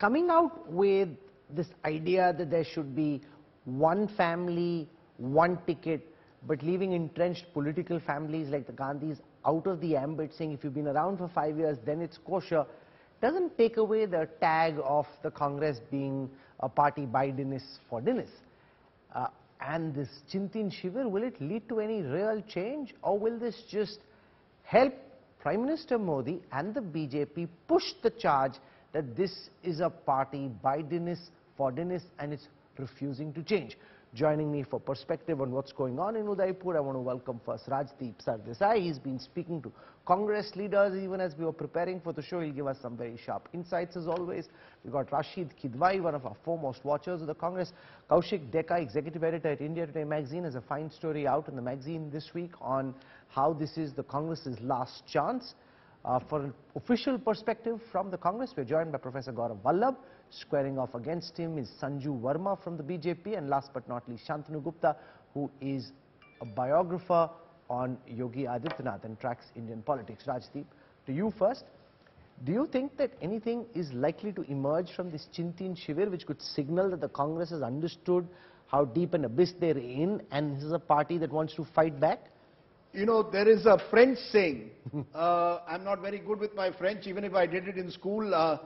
coming out with this idea that there should be one family, one ticket, but leaving entrenched political families like the Gandhis out of the ambit, saying if you've been around for five years, then it's kosher, doesn't take away the tag of the Congress being a party by Bidenist for Dennis. Uh, and this Chintan Shivir, will it lead to any real change or will this just help Prime Minister Modi and the BJP push the charge that this is a party by Bidenist for Dennis and it's refusing to change? Joining me for perspective on what's going on in Udaipur, I want to welcome first Rajdeep Sardesai. He's been speaking to Congress leaders even as we were preparing for the show. He'll give us some very sharp insights as always. We've got Rashid Kidwai, one of our foremost watchers of the Congress. Kaushik Deka, executive editor at India Today magazine, has a fine story out in the magazine this week on how this is the Congress's last chance. Uh, for an official perspective from the Congress, we're joined by Professor Gaurav Vallabh. Squaring off against him is Sanju Verma from the BJP and last but not least Shantanu Gupta, who is a biographer on Yogi Adityanath and tracks Indian politics. Rajdeep, to you first. Do you think that anything is likely to emerge from this Chintan Shivir which could signal that the Congress has understood how deep an abyss they're in and this is a party that wants to fight back? You know, there is a French saying. uh, I'm not very good with my French, even if I did it in school. Uh,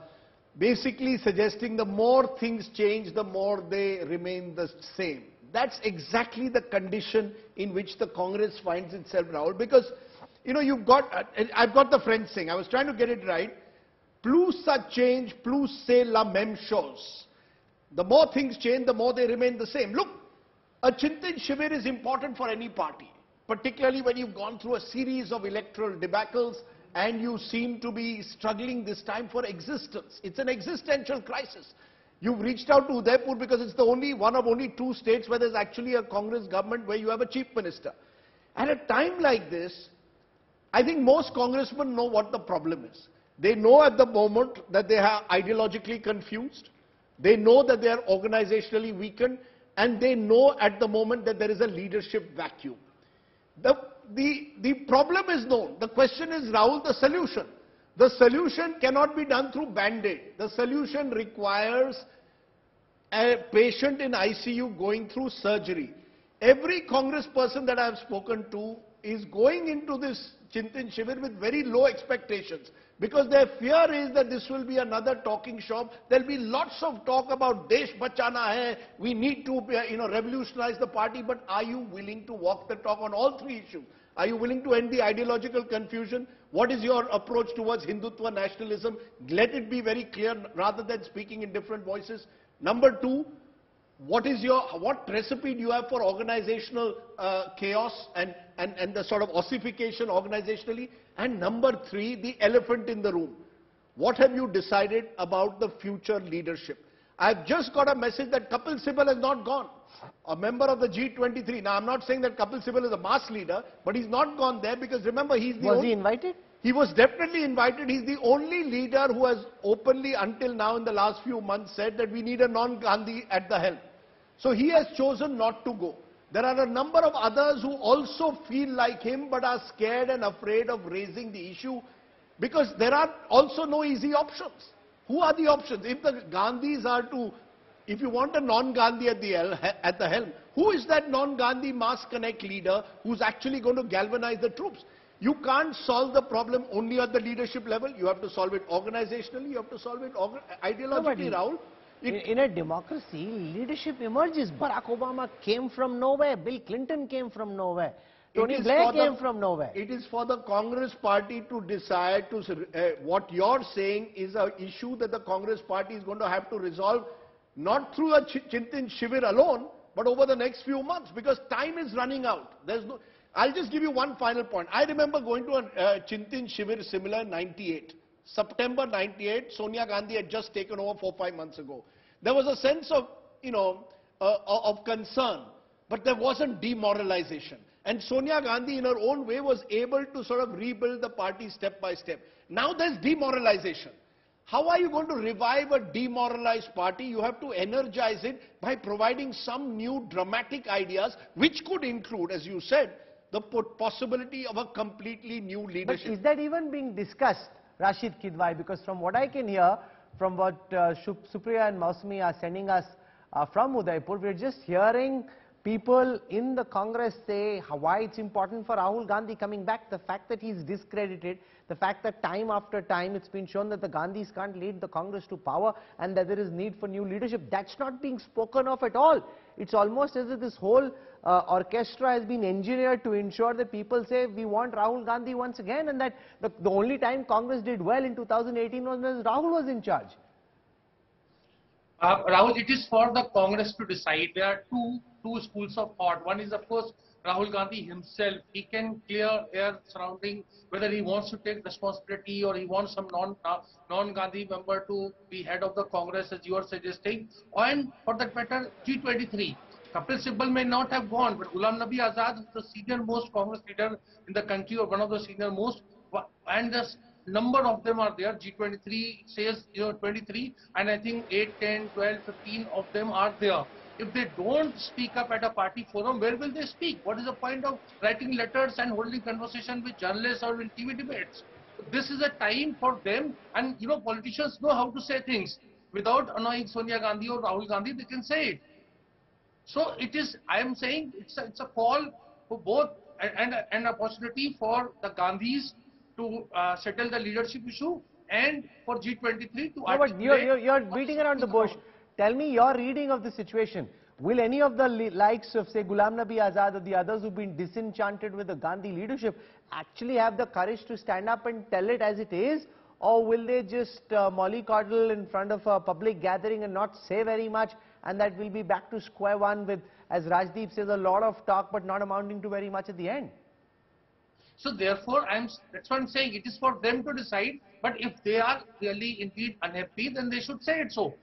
basically suggesting the more things change, the more they remain the same. That's exactly the condition in which the Congress finds itself now. Because, you know, you've got, uh, I've got the French saying, I was trying to get it right. Plus ça change, plus c'est la même chose. The more things change, the more they remain the same. Look, a Chintan Shivir is important for any party particularly when you've gone through a series of electoral debacles and you seem to be struggling this time for existence. It's an existential crisis. You've reached out to Udaipur because it's the only one of only two states where there's actually a Congress government where you have a chief minister. At a time like this, I think most congressmen know what the problem is. They know at the moment that they are ideologically confused. They know that they are organizationally weakened. And they know at the moment that there is a leadership vacuum. The, the, the problem is known. The question is, Rahul, the solution. The solution cannot be done through band-aid. The solution requires a patient in ICU going through surgery. Every Congress person that I have spoken to is going into this Chintan Shivir with very low expectations. Because their fear is that this will be another talking shop. There'll be lots of talk about Desh Bachana hai, we need to you know, revolutionize the party, but are you willing to walk the talk on all three issues? Are you willing to end the ideological confusion? What is your approach towards Hindutva nationalism? Let it be very clear rather than speaking in different voices. Number two, what is your, what recipe do you have for organizational uh, chaos and, and, and the sort of ossification organizationally? And number three, the elephant in the room. What have you decided about the future leadership? I've just got a message that Kapil Sibal has not gone. A member of the G23. Now, I'm not saying that Kapil Sibal is a mass leader, but he's not gone there because remember, he's the Was only... he invited? He was definitely invited. He's the only leader who has openly, until now in the last few months, said that we need a non-Gandhi at the helm. So he has chosen not to go. There are a number of others who also feel like him but are scared and afraid of raising the issue because there are also no easy options. Who are the options? If the Gandhis are to, if you want a non-Gandhi at the, at the helm, who is that non-Gandhi mass connect leader who's actually going to galvanize the troops? You can't solve the problem only at the leadership level. You have to solve it organizationally. You have to solve it ideologically, no, Rahul. In, in, a democracy, leadership emerges. Barack Obama came from nowhere. Bill Clinton came from nowhere. Tony Blair came the, from nowhere. It is for the Congress party to decide to, uh, what you're saying is an issue that the Congress party is going to have to resolve, not through a Ch Chintan Shivir alone, but over the next few months, because time is running out. There's no, I'll just give you one final point. I remember going to a uh, Chintan Shivir similar in 98. September 98, Sonia Gandhi had just taken over four, five months ago. There was a sense of, you know, uh, of concern, but there wasn't demoralization. And Sonia Gandhi, in her own way, was able to sort of rebuild the party step by step. Now there's demoralization. How are you going to revive a demoralized party? You have to energize it by providing some new dramatic ideas, which could include, as you said, the possibility of a completely new leadership. But is that even being discussed? Rashid Kidwai, because from what I can hear, from what uh, Supriya and Mausami are sending us uh, from Udaipur. We're just hearing people in the Congress say how, why it's important for Rahul Gandhi coming back. The fact that he's discredited, the fact that time after time it's been shown that the Gandhis can't lead the Congress to power and that there is need for new leadership. That's not being spoken of at all. It's almost as if this whole uh, orchestra has been engineered to ensure that people say we want Rahul Gandhi once again and that the, the only time Congress did well in 2018 was when Rahul was in charge. Uh, Rahul, it is for the Congress to decide. There are two two schools of thought. One is, of course, Rahul Gandhi himself. He can clear air surrounding whether he wants to take responsibility or he wants some non uh, non Gandhi member to be head of the Congress, as you are suggesting. And for that matter, G23. Kapil Sibal may not have gone, but Ghulam Nabi Azad is the senior most Congress leader in the country or one of the senior most. And the number of them are there. G23 says, you know, 23, and I think 8, 10, 12, 15 of them are there. If they don't speak up at a party forum, where will they speak? What is the point of writing letters and holding conversation with journalists or in TV debates? This is a time for them, and you know, politicians know how to say things. Without annoying Sonia Gandhi or Rahul Gandhi, they can say it. So it is, I am saying, it's a, it's a call for both and, and an opportunity for the Gandhis to uh, settle the leadership issue and for G23 to no, but you're, you're, you're beating around the bush. Tell me your reading of the situation. Will any of the likes of, say, Ghulam Nabi Azad or the others who've been disenchanted with the Gandhi leadership actually have the courage to stand up and tell it as it is? Or will they just uh, mollycoddle in front of a public gathering and not say very much and that will be back to square one with, as Rajdeep says, a lot of talk but not amounting to very much at the end. So therefore, I'm, that's what I'm saying. It is for them to decide. But if they are really indeed unhappy, then they should say it so.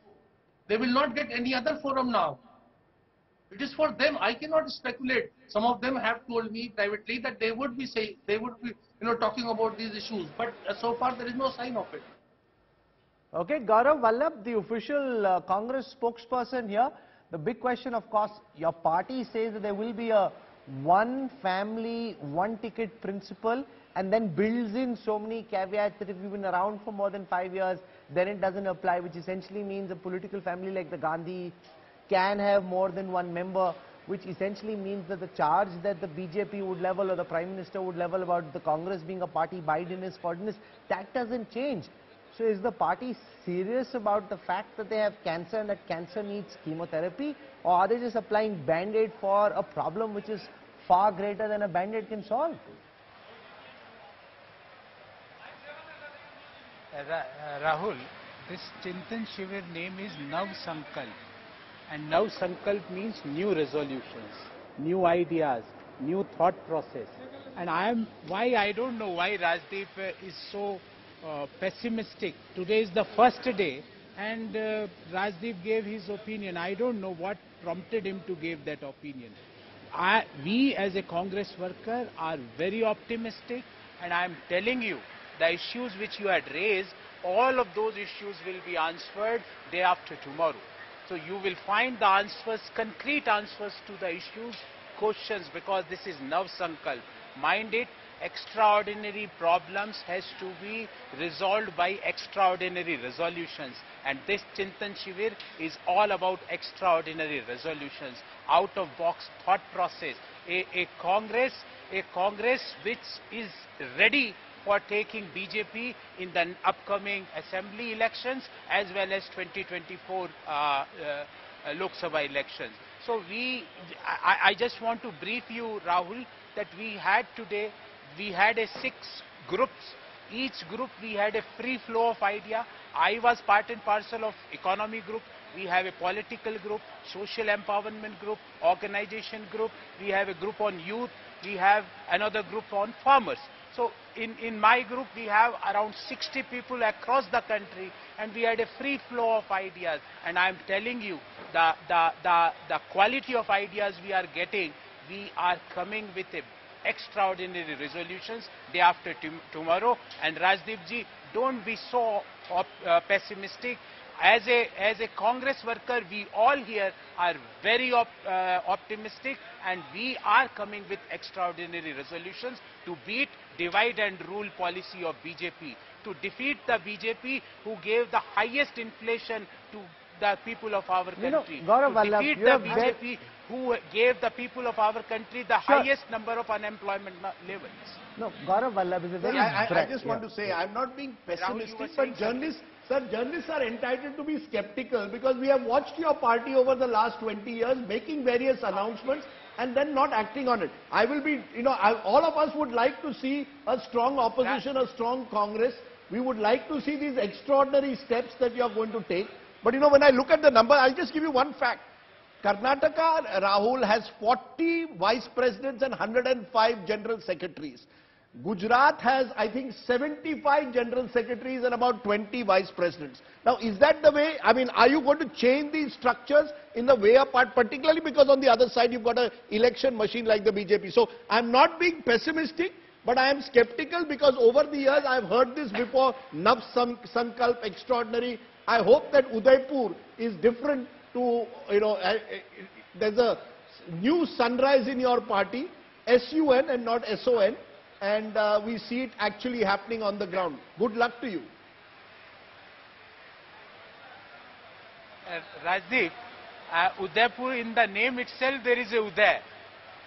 They will not get any other forum now. It is for them. I cannot speculate. Some of them have told me privately that they would be say they would be you know talking about these issues. But so far there is no sign of it. Okay, Gaurav Vallabh, the official uh, Congress spokesperson here. The big question, of course, your party says that there will be a one family, one ticket principle and then builds in so many caveats that if you've been around for more than five years, then it doesn't apply, which essentially means a political family like the Gandhi can have more than one member, which essentially means that the charge that the BJP would level or the Prime Minister would level about the Congress being a party Bidenist, Fordinist, that doesn't change. So is the party serious about the fact that they have cancer and that cancer needs chemotherapy? Or are they just applying band-aid for a problem which is far greater than a band-aid can solve? Ra uh, Rahul, this Chintan Shivir name is Nav Sankalp. And Nav Sankalp means new resolutions, new ideas, new thought process. And I am, why I don't know why Rajdeep uh, is so uh, pessimistic. Today is the first day and uh, Rajdeep gave his opinion. I don't know what prompted him to give that opinion. I, we as a Congress worker are very optimistic and I am telling you the issues which you had raised, all of those issues will be answered day after tomorrow. So you will find the answers, concrete answers to the issues, questions because this is Nav Sankalp. Mind it, extraordinary problems has to be resolved by extraordinary resolutions. And this Chintan Shivir is all about extraordinary resolutions, out of box thought process, a, a Congress, a Congress which is ready for taking BJP in the upcoming assembly elections as well as 2024 uh, uh, Lok Sabha elections. So we, I, I just want to brief you, Rahul, that we had today we had a six groups. Each group we had a free flow of idea. I was part and parcel of economy group. We have a political group, social empowerment group, organization group. We have a group on youth. We have another group on farmers. So in, in my group we have around 60 people across the country and we had a free flow of ideas and I'm telling you the, the, the, the quality of ideas we are getting, we are coming with a extraordinary resolutions day after tomorrow. And Rajdeep ji, don't be so uh, pessimistic. As a, as a Congress worker, we all here are very op uh, optimistic and we are coming with extraordinary resolutions to beat divide and rule policy of BJP, to defeat the BJP who gave the highest inflation to the people of our country. You know, Gaurav to defeat the BJP who gave the people of our country the Sure. highest number of unemployment levels. No, Gaurav Vallabh is a very I, I, I bright- just yeah. want to say, I'm not being pessimistic, were but saying journalists, sir, journalists are entitled to be skeptical because we have watched your party over the last 20 years making various announcements and then not acting on it. I will be, you know, I, all of us would like to see a strong opposition, a strong Congress. We would like to see these extraordinary steps that you are going to take. But you know, when I look at the number, I'll just give you one fact. Karnataka, Rahul has 40 vice presidents and 105 general secretaries. Gujarat has, I think, 75 general secretaries and about 20 vice presidents. Now, is that the way? I mean, are you going to change these structures in the way apart, particularly because on the other side you've got an election machine like the BJP? So, I'm not being pessimistic, but I am skeptical because over the years I've heard this before, Nav San- Sankalp, extraordinary. I hope that Udaipur is different to, you know, uh, uh, there's a new sunrise in your party, SUN and not SON, and uh, we see it actually happening on the ground. Good luck to you. Uh, Rajdeep, uh, Udaipur in the name itself there is a Uday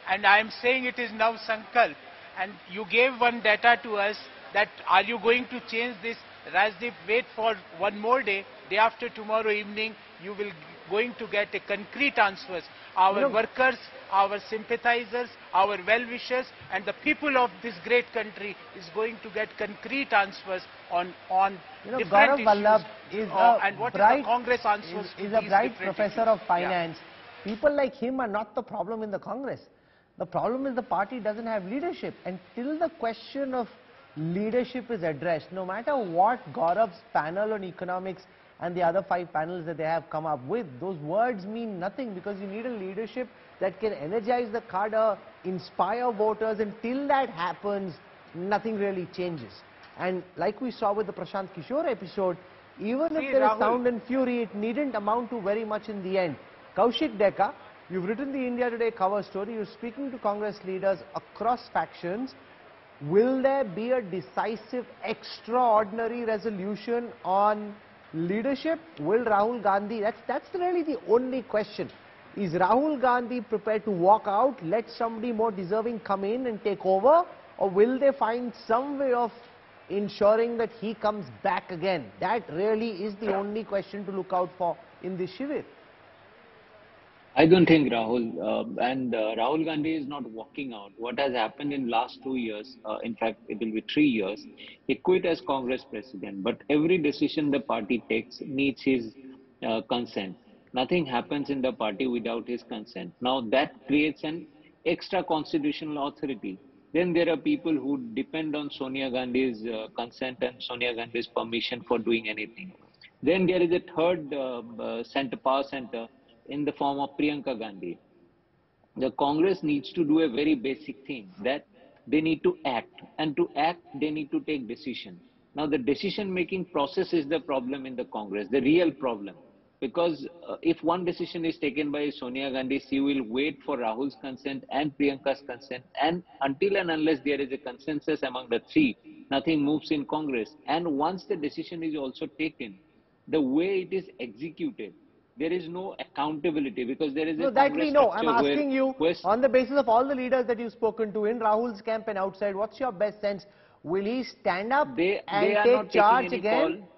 and I am saying it is now Sankalp and you gave one data to us that are you going to change this Rajdeep wait for one more day day after tomorrow evening you will going to get a concrete answers our know- workers our sympathizers our well-wishers and the people of this great country is going to get concrete answers on on You know, different Gaurav issues is uh, a and what bright, the Congress answers is, is a bright professor issues. of Yeah. finance. People like him are not the problem in the Congress. The problem is the party doesn't have leadership. And till the question of leadership is addressed, no matter what Gaurav's panel on economics and the other five panels that they have come up with, those words mean nothing because you need a leadership that can energize the cadre, inspire voters, and till that happens, nothing really changes. And like we saw with the Prashant Kishor episode, even See, if there is Rahul- sound and fury, it needn't amount to very much in the end. Kaushik Deka, you've written the India Today cover story, you're speaking to Congress leaders across factions. Will there be a decisive, extraordinary resolution on leadership? Will Rahul Gandhi, that's, that's really the only question. Is Rahul Gandhi prepared to walk out, let somebody more deserving come in and take over? Or will they find some way of ensuring that he comes back again? That really is the only question to look out for in this Shivir. I don't think Rahul uh, and uh, Rahul Gandhi is not walking out. What has happened in last two years, uh, in fact, it will be three years. He quit as Congress president, but every decision the party takes needs his uh, consent. Nothing happens in the party without his consent. Now that creates an extra constitutional authority. Then there are people who depend on Sonia Gandhi's uh, consent and Sonia Gandhi's permission for doing anything. Then there is a third uh, center, power center in the form of Priyanka Gandhi. The Congress needs to do a very basic thing that they need to act, and to act, they need to take decision. Now, the decision making process is the problem in the Congress, the real problem. Because uh, if one decision is taken by Sonia Gandhi, she will wait for Rahul's consent and Priyanka's consent, and until and unless there is a consensus among the three, nothing moves in Congress. And once the decision is also taken, the way it is executed, there is no accountability because there is No, a that we know. I'm asking you, on the basis of all the leaders that you've spoken to in Rahul's camp and outside, what's your best sense? Will he stand up they, and they are take not charge again? call.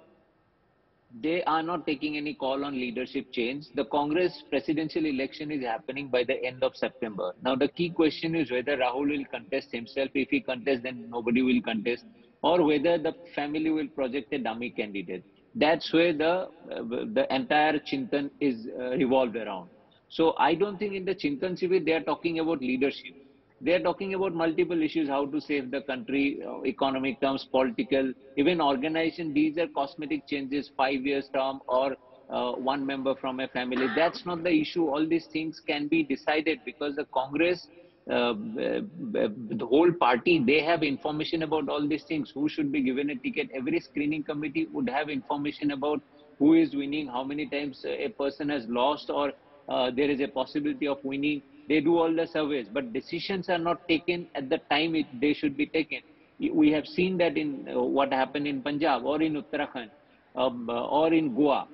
They are not taking any call on leadership change. The Congress presidential election is happening by the end of September. Now, the key question is whether Rahul will contest himself. If he contests, then nobody will contest, or whether the family will project a dummy candidate. That's where the uh, the entire Chintan is uh, revolved around. So, I don't think in the Chintan Shivir they are talking about leadership. They are talking about multiple issues, how to save the country, uh, economic terms, political, even organization. These are cosmetic changes, five years term or uh, one member from a family. That's not the issue. All these things can be decided because the Congress, the whole party, they have information about all these things. Who should be given a ticket? Every screening committee would have information about who is winning, how many times a person has lost, or uh, there is a possibility of winning they do all the surveys, but decisions are not taken at the time it, they should be taken. We have seen that in uh, what happened in Punjab or in Uttarakhand um, uh, or in Goa.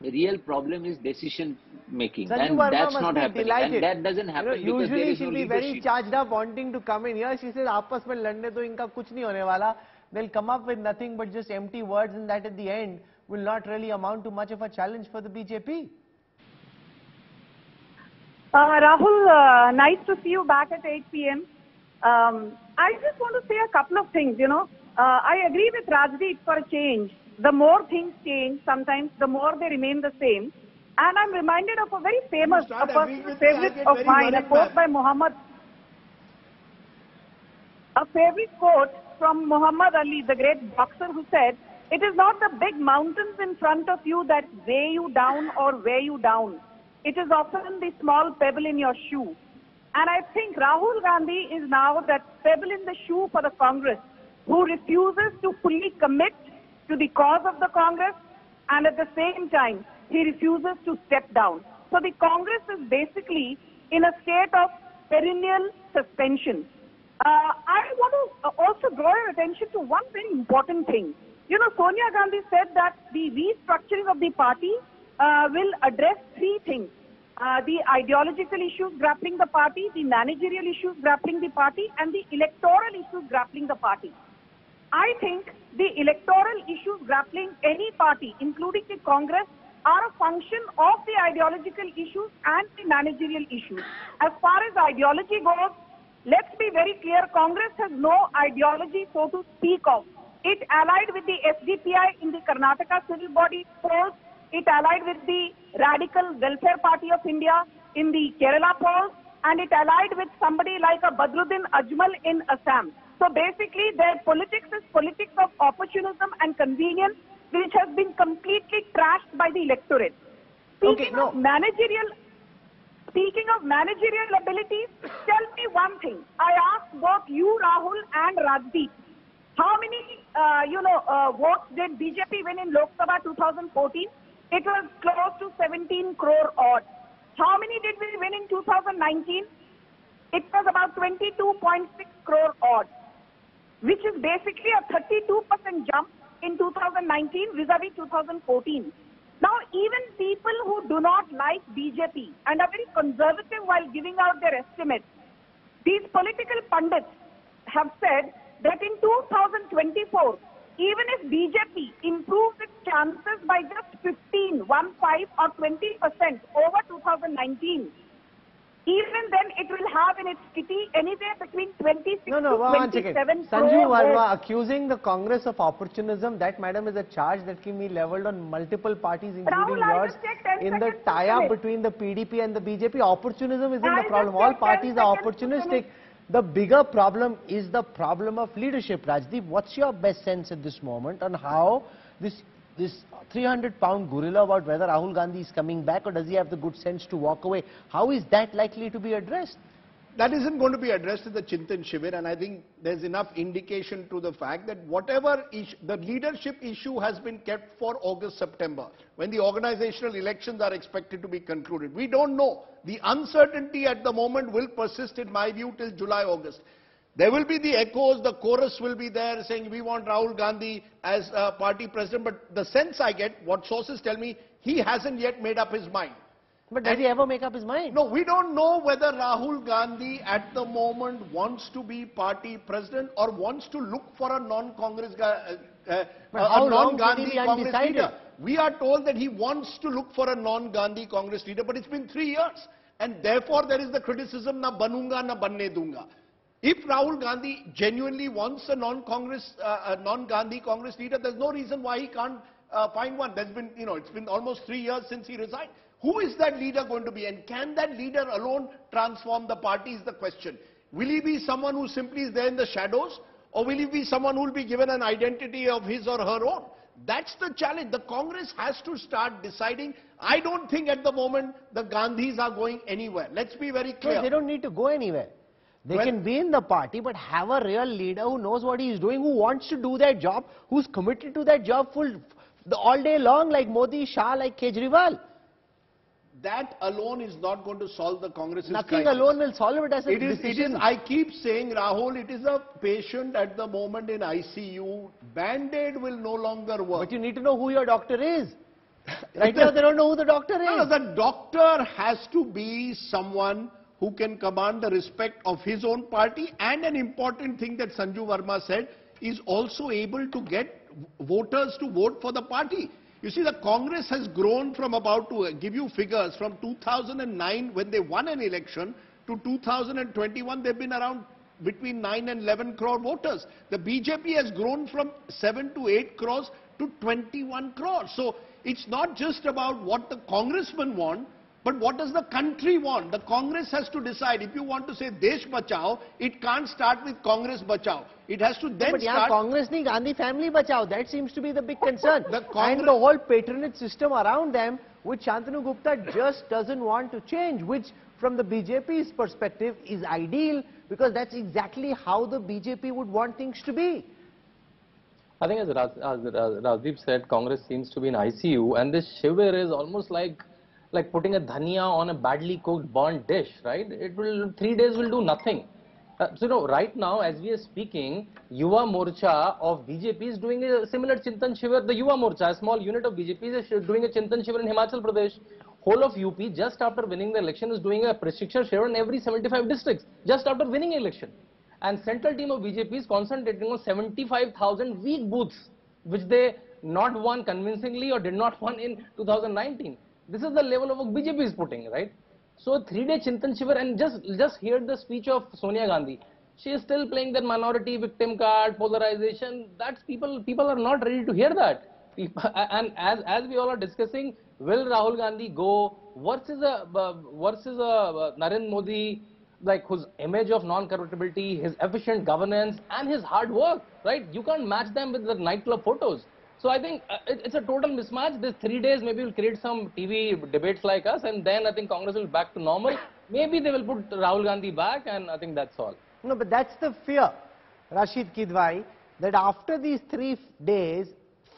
The real problem is decision making, Sanju and Verma that's not happening. Delighted. And that doesn't happen. You know, usually she'll no be very charged up, wanting to come in here. She says, "Aapas mein ladne to inka kuch nahi hone wala." They'll come up with nothing but just empty words, and that at the end will not really amount to much of a challenge for the BJP. Uh, Rahul, uh, nice to see you back at 8 p.m. Um, I just want to say a couple of things. You know, uh, I agree with Rajdeep for a change. The more things change, sometimes the more they remain the same. And I'm reminded of a very famous, a personal with me, I'll favorite of mine, a quote by Muhammad. A favorite quote from Muhammad Ali, the great boxer, who said, It is not the big mountains in front of you that weigh you down or wear you down. It is often the small pebble in your shoe. And I think Rahul Gandhi is now that pebble in the shoe for the Congress who refuses to fully commit to the cause of the Congress and at the same time he refuses to step down. So the Congress is basically in a state of perennial suspension. Uh, I want to uh, also draw your attention to one very important thing. You know, Sonia Gandhi said that the restructuring of the party uh, will address three things. Uh, the ideological issues grappling the party, the managerial issues grappling the party, and the electoral issues grappling the party. I think the electoral issues grappling any party, including the Congress, are a function of the ideological issues and the managerial issues. As far as ideology goes, let's be very clear, Congress has no ideology, so to speak of. It allied with the SDPI in the Karnataka civil body polls. It allied with the Radical Welfare Party of India in the Kerala polls. And it allied with somebody like a Badruddin Ajmal in Assam. So basically, their politics is politics of opportunism and convenience, which has been completely trashed by the electorate. Okay, Speaking no. of managerial Speaking of managerial abilities, tell me one thing. I asked both you, Rahul, and Rajdeep, how many, uh, you know, uh, votes did BJP win in Lok Sabha 2014? It was close to 17 crore odd. How many did we win in 2019? It was about 22.6 crore odd, which is basically a 32% jump in 2019 vis-a-vis 2014. Now, even people who do not like BJP and are very conservative while giving out their estimates, these political pundits have said that in 2024, even if BJP improves its chances by just 15, 1, 5 or 20 percent over 2019, even then it will have in its kitty anywhere between 26 No, no, to 27 Sanju votes. accusing the Congress of opportunism, that madam is a charge that can be leveled on multiple parties including Rahul, yours just take 10 in the tie-up between the PDP and the BJP. Opportunism isn't the problem. All parties are opportunistic. The bigger problem is the problem of leadership. Rajdeep, what's your best sense at this moment on how this this 300 pound gorilla about whether Rahul Gandhi is coming back or does he have the good sense to walk away? How is that likely to be addressed? That isn't going to be addressed in the Chintan Shivir, and I think there's enough indication to the fact that whatever the leadership issue has been kept for August, September, when the organizational elections are expected to be concluded. We don't know. The uncertainty at the moment will persist, in my view, till July, August. There will be the echoes, the chorus will be there saying we want Rahul Gandhi as uh, party president, but the sense I get, what sources tell me, he hasn't yet made up his mind. But does he ever make up his mind? No, we don't know whether Rahul Gandhi at the moment wants to be party president or wants to look for a non-Congress uh, uh, a how long can he non-Gandhi Congress leader. We are told that he wants to look for a non-Gandhi Congress leader, but it's been three years. And therefore there is the criticism, na banunga, na banne dunga. If Rahul Gandhi genuinely wants a non-Congress, uh, a non-Gandhi Congress leader, there's no reason why he can't uh, find one. There's been, you know, it's been almost three years since he resigned. Who is that leader going to be? And can that leader alone transform the party is the question. Will he be someone who simply is there in the shadows? Or will he be someone who will be given an identity of his or her own? That's the challenge. The Congress has to start deciding. I don't think at the moment the Gandhis are going anywhere. Let's be very No, clear. they don't need to go anywhere. They Well- can be in the party, but have a real leader who knows what he is doing, who wants to do that job, who's committed to that job full the, all day long, like Modi, Shah, like Kejriwal. that alone is not going to solve the Congress's Nothing crisis. alone will solve it as a It is, it is. I keep saying, Rahul, it is a patient at the moment in ICU. Band-aid will no longer work. But you need to know who your doctor is. Right now, they don't know who the doctor No, no, is. the doctor has to be someone who can command the respect of his own party and an important thing that Sanju Verma said is also able to get voters to vote for the party. You see, the Congress has grown from about, to uh, give you figures, from 2009 when they won an election to 2021, they've been around between 9 and 11 crore voters. The BJP has grown from 7 to 8 crores to 21 crores. So it's not just about what the congressmen want, but what does the country want? The Congress has to decide. If you want to say Desh Bachao, it can't start with Congress Bachao. It has to then But yeah, start... Congress ni Gandhi family bachao. That seems to be the big oh, concern. The Congress... and the whole patronage system around them, which Shantanu Gupta just doesn't want to change, which from the BJP's perspective is ideal because that's exactly how the BJP would want things to be. I think as, Raj, as Raj- Rajdeep said, Congress seems to be in ICU and this shivir is almost like like putting a dhania on a badly cooked burnt dish, right? It will, three days will do nothing. Uh, so, you know, right now, as we are speaking, Yuva Morcha of BJP is doing a similar Chintan Shivir. The Yuva Morcha, a small unit of BJP, is doing a Chintan Shivir in Himachal Pradesh. Whole of UP, just after winning the election, is doing a Prashiksha Shivar in every 75 districts, just after winning election. And central team of BJP is concentrating on 75,000 weak booths, which they not won convincingly or did not won in 2019. This is the level of work BJP is putting, right? So three-day Chintan Shivir and just just hear the speech of Sonia Gandhi. She is still playing that minority victim card, polarization. That's people people are not ready to hear that. And as as we all are discussing, will Rahul Gandhi go versus a versus a Narendra Modi, like whose image of non-corruptibility, his efficient governance, and his hard work, right? You can't match them with the nightclub photos. So I think uh, it, it's a total mismatch. This three days maybe will create some TV debates like us, and then I think Congress will be back to normal. Maybe they will put Rahul Gandhi back, and I think that's all. No, but that's the fear, Rashid Kidwai, that after these three days,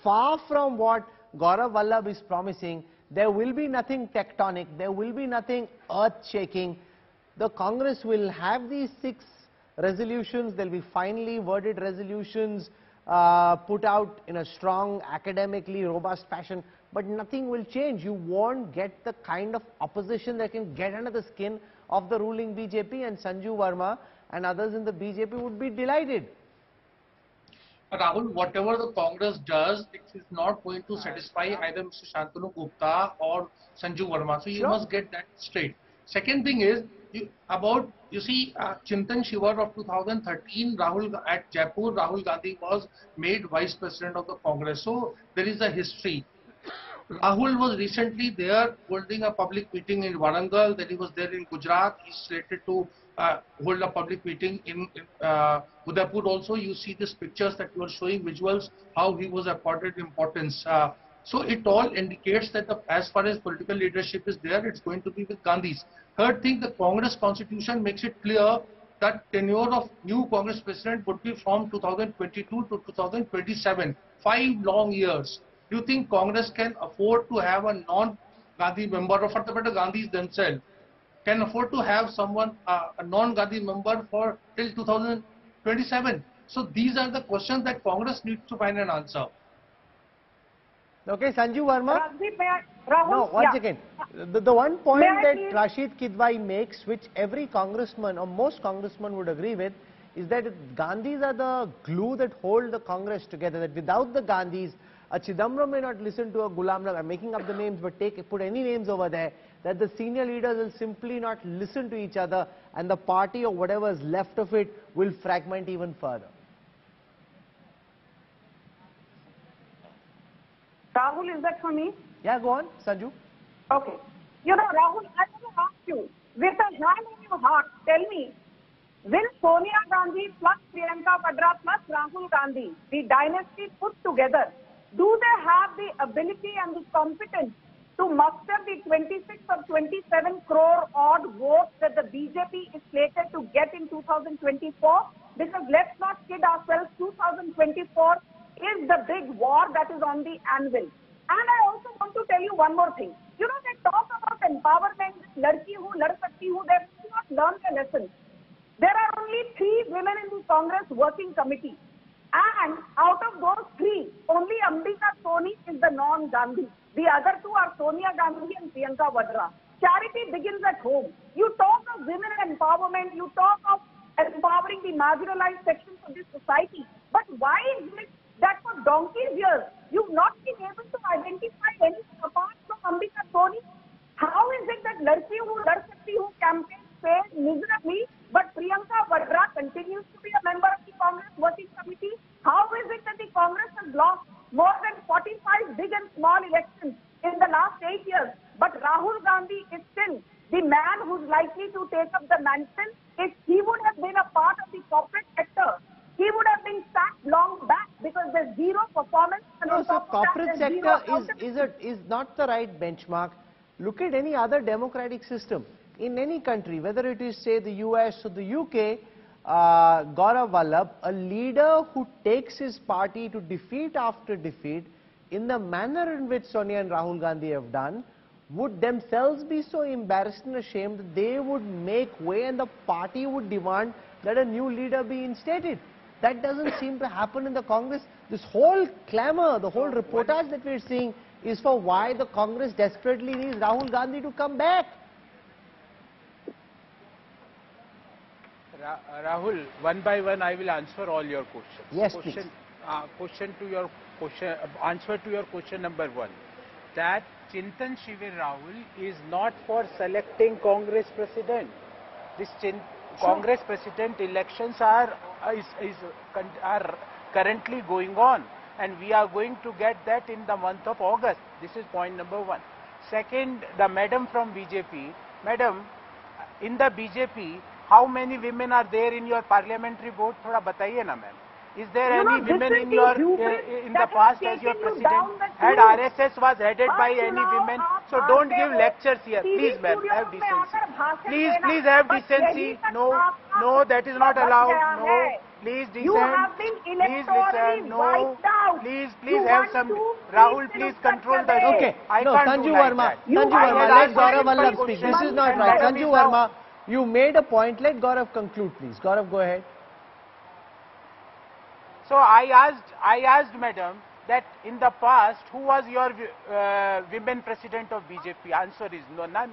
far from what Gaurav Vallabh is promising, there will be nothing tectonic, there will be nothing earth-shaking. The Congress will have these six resolutions, there will be finally worded resolutions uh, put out in a strong, academically robust fashion, but nothing will change. You won't get the kind of opposition that can get under the skin of the ruling BJP and Sanju Verma and others in the BJP would be delighted. Rahul, whatever the Congress does, it is not going to satisfy either Mr. Shantanu Gupta or Sanju Verma. So you Sure. must get that straight. Second thing is you, about you see uh, Chintan Shivir of 2013, Rahul at Jaipur, Rahul Gandhi was made vice president of the Congress. So there is a history. Rahul was recently there holding a public meeting in Warangal, then he was there in Gujarat. He's slated to uh, hold a public meeting in, uh, Udaipur also. You see these pictures that you are showing visuals, how he was accorded importance. Uh, so it all indicates that the, as far as political leadership is there, it's going to be with Gandhi's. Third thing, the Congress constitution makes it clear that tenure of new Congress president would be from 2022 to 2027, five long years. Do you think Congress can afford to have a non-Gandhi member, or for the matter, Gandhis themselves, can afford to have someone, uh, a non-Gandhi member for till 2027? So these are the questions that Congress needs to find an answer. Okay, Sanju Verma. Rajdeep, may I? Rahul? No, one yeah. second. The, the one point that please- Rashid Kidwai makes, which every congressman or most congressmen would agree with, is that Gandhis are the glue that hold the Congress together. That without the Gandhis, a Chidambaram may not listen to a Ghulam. I'm making up the names, but take put any names over there. That the senior leaders will simply not listen to each other, and the party or whatever is left of it will fragment even further. Rahul, is that for me? Yeah, go on, Sanju. Okay. You know, Rahul, I want to ask you, with a hand in your heart, tell me, will Sonia Gandhi plus Priyanka Vadra plus Rahul Gandhi, the dynasty put together, do they have the ability and the competence to muster the 26 or 27 crore odd votes that the BJP is slated to get in 2024? Because let's not kid ourselves, 2024 is the big war that is on the anvil. And I also want to tell you one more thing. You know, they talk about empowerment, ladki hu, lad sakti hu, they have not learned their lesson. There are only three women in the Congress working committee. And out of those three, only Ambika Soni is the non-Gandhi. The other two are Sonia Gandhi and Priyanka Vadra. Charity begins at home. You talk of women empowerment, you talk of empowering the marginalized sections of this society. But why is it that for donkey's years, you've not been able to identify anything apart from Ambika Soni? How is it that Ladki Hu, Lad Sakti Hu campaign failed miserably, but Priyanka Vadra continues to be a member of the Congress working committee? How is it that the Congress has lost more than 45 big and small elections in the last eight years, but Rahul Gandhi is still the man who's likely to take up the mantle if he would have been a part of the corporate sector. He would have been sacked long back because there's zero performance. And No, so of that, corporate sector is, is, a, is not the right benchmark. Look at any other democratic system. In any country, whether it is say the US or the UK, uh, Gaurav Vallabh, a leader who takes his party to defeat after defeat in the manner in which Sonia and Rahul Gandhi have done, would themselves be so embarrassed and ashamed that they would make way and the party would demand that a new leader be instated. That doesn't seem to happen in the Congress. This whole clamor, the whole reportage that we're seeing is for why the Congress desperately needs Rahul Gandhi to come back. Ra- uh, Rahul, one by one, I will answer all your questions. Yes, question, please. Uh, question to your question, uh, answer to your question number one. That Chintan Shivir Rahul is not for selecting Congress president. This Chin, Congress president elections are, is, is, are currently going on and we are going to get that in the month of August. This is point number one. Second, the madam from BJP. Madam, in the BJP, how many women are there in your parliamentary vote? Thoda bataiye na, ma'am. Is there you any know, women in your uh, in the past as your president? Had RSS was headed by any women? So don't give lectures here, please, ma'am. Have decency. Please, please have decency. No, no, that is not allowed. No. Please listen. Please listen. No. Please, please have some. Rahul, please control the. Okay. I no, can't Sanju Verma. Sanju Verma, let Gaurav Vallabh speak. This is not right. Sanju Verma, you made a point. Let Gaurav conclude, please. Gaurav, go ahead. So I asked, I asked madam that in the past, who was your uh, women president of BJP? Answer is no, none.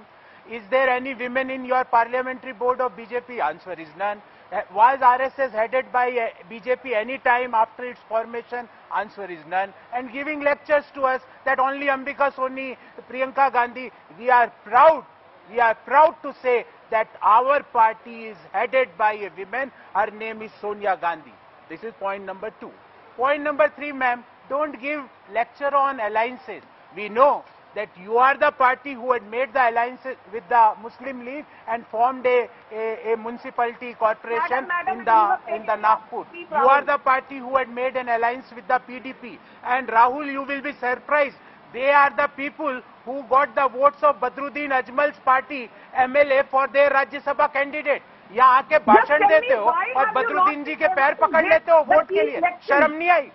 Is there any women in your parliamentary board of BJP? Answer is none. Uh, Was RSS headed by uh, BJP any time after its formation? Answer is none. And giving lectures to us that only Ambika Soni, Priyanka Gandhi, we are proud we are proud to say that our party is headed by a woman. Her name is Sonia Gandhi. This is point number two. Point number three, ma'am, don't give lecture on alliances. We know that you are the party who had made the alliance with the Muslim League and formed a, a, a municipality corporation Madam, madam, in the in the Nagpur. You are the party who had made an alliance with the PDP. And Rahul, you will be surprised. They are the people who got the votes of Badruddin Ajmal's party MLA for their Rajya Sabha candidate. या आके भाषण देते हो और बदरुद्दीन जी के पैर पकड़ लेते हो वोट के लिए। शर्म नहीं आई?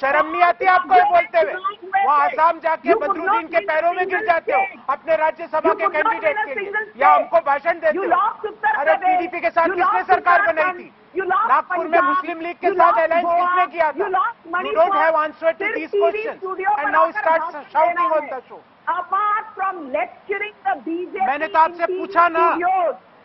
शर्म नहीं आती आपको बोलते हुए? वो आसाम जाके बदरुद्दीन के पैरों में गिर जाते हो अपने राज्यसभा के कैंडिडेट के लिए। या हमको भाषण देते हो? अरे पीडीपी के साथ किसने सरकार बनाई थी? नागपुर में मुस्लिम लीग के साथ अलायंस किसने किया था? You don't have answer to question and now start shouting on the show apart from lecturing the BJP मैंने तो आपसे पूछा ना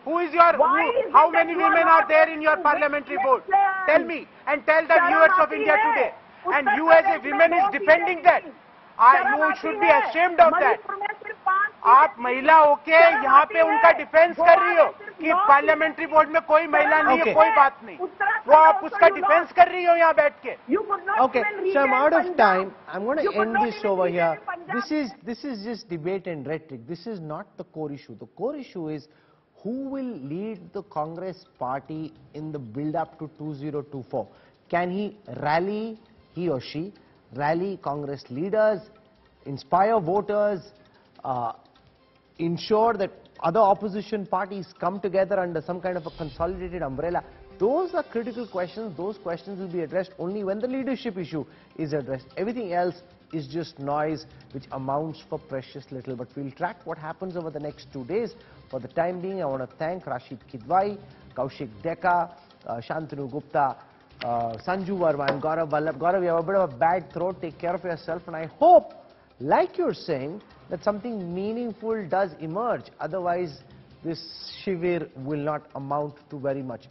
Who is your, Why who, is it how that many you are women not are there in your able to parliamentary win board? elections? Tell me and tell the शर्म viewers of आती India है? today. And Uttar you as a प्रदेश में woman is दो defending सीटें that. थीं। I, शर्म you आती should be है? ashamed of that. मणिपुर में सिर्फ पांच सीटें आप थीं। महिला होके शर्म यहाँ आती पे उनका है? डिफेंस गोवा कर रही हो में सिर्फ कि नौ पार्लियामेंट्री सीटें बोर्ड में कोई महिला शर्म नहीं है आती कोई है? बात नहीं उत्तराखंड वो आप also उसका you डिफेंस lost. कर रही हो यहाँ बैठ के You could not Okay, even so I'm retain out of Punjab. time. I'm going You to could end not this even over retain here. Punjab. This is this is just debate who will lead the Congress party in the build-up to 2024. Can he rally, he or she, rally Congress leaders, inspire voters, uh, ensure that other opposition parties come together under some kind of a consolidated umbrella. Those are critical questions. Those questions will be addressed only when the leadership issue is addressed. Everything else is just noise which amounts for precious little. But we'll track what happens over the next two days. For the time being, I want to thank Rashid Kidwai, Kaushik Deka, uh, Shantanu Gupta, uh, Sanju Verma and Gaurav Vallabh. Gaurav, you have a bit of a bad throat. Take care of yourself. And I hope, like you're saying, that something meaningful does emerge. Otherwise, this shivir will not amount to very much.